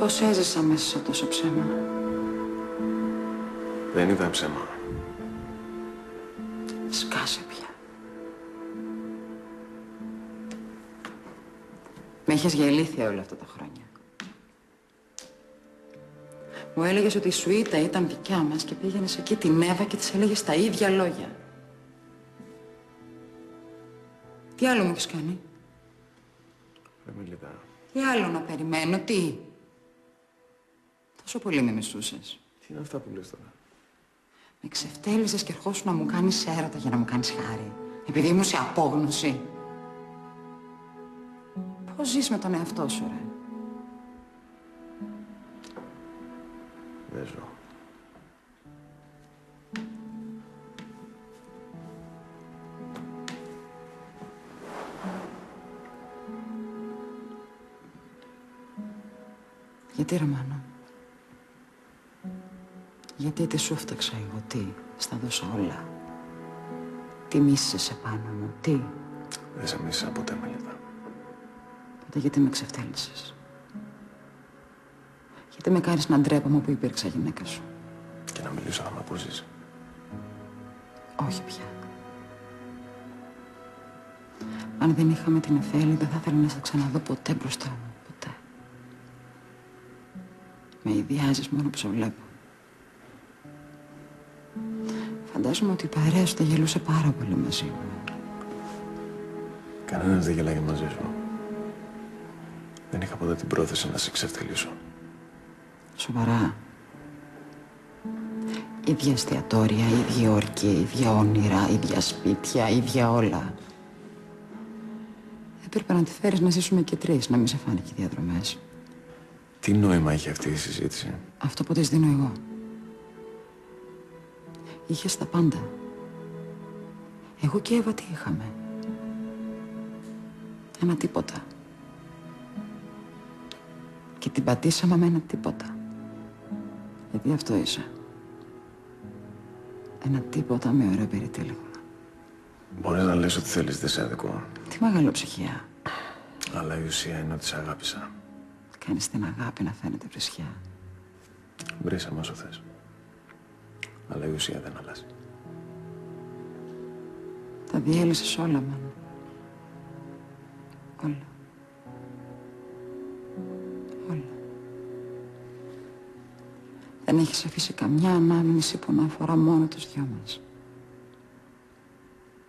Πώς έζησα μέσα σε τόσο ψέμα. Δεν ήταν ψέμα. Σκάσε πια. Με είχες για ηλίθια όλα αυτά τα χρόνια. Μου έλεγες ότι η σουίτα ήταν δικιά μας και πήγαινες εκεί την Εύα και της έλεγες τα ίδια λόγια. Τι άλλο μου έχεις κάνει; Δεν μιλήτα. Τι άλλο να περιμένω, τι; Τόσο πολύ με μισούσες; Τι είναι αυτά που λες τώρα; Με ξεφτέλιζες και ερχόσουν να μου κάνεις έρωτα για να μου κάνεις χάρη. Επειδή ήμουν σε απόγνωση. Πώς ζεις με τον εαυτό σου, ρε; Δεν ζω. Γιατί, ρε Μάνο. Γιατί τι σου έφταξα εγώ, τι. Στα δώσα όλα. Τι μίσησες επάνω μου, τι. Δεν σε μίσησα ποτέ, Μελίτα. Τότε γιατί με ξεφτέλησες; Γιατί με κάνεις να ντρέπαμε που υπήρξα γυναίκα σου; Και να μιλήσω θα με ακούσεις. Όχι πια. Αν δεν είχαμε την Εφέλη, δεν θα ήθελα να σε ξαναδώ ποτέ μπροστά μου. Ποτέ. Με ιδιάζεις μόνο που σε βλέπω. Φαντάζομαι ότι η παρέα σου τα γελούσε πάρα πολύ μαζί μου. Κανένας δεν γελάγε μαζί σου. Δεν είχα ποτέ την πρόθεση να σε ξεφτυλίσω. Σοβαρά. Ίδια εστιατόρια, ίδιοι όρκοι, ίδια όνειρα, ίδια σπίτια, ίδια όλα. Έπρεπε να τη φέρεις να ζήσουμε και τρεις, να μην σε φάνηκε οι διαδρομές. Τι νόημα είχε αυτή η συζήτηση; Αυτό που της δίνω εγώ. Είχες τα πάντα. Εγώ και η Εύα τι είχαμε; Ένα τίποτα. Και την πατήσαμε με ένα τίποτα. Γιατί αυτό είσαι; Ένα τίποτα με ωραία περιτύλιγμα. Μπορείς να λες ότι θέλεις δεν σε αδικό. Τι μεγάλο ψυχία. Αλλά η ουσία είναι ότι σε αγάπησα. Κάνεις την αγάπη να φαίνεται βρισιά. Βρήσα όσο θες. Αλλά η ουσία δεν αλλάζει. Τα διέλυσες όλα, μάνα. Όλα. Όλα. Δεν έχεις αφήσει καμιά ανάμνηση που να αφορά μόνο τους δυο μας.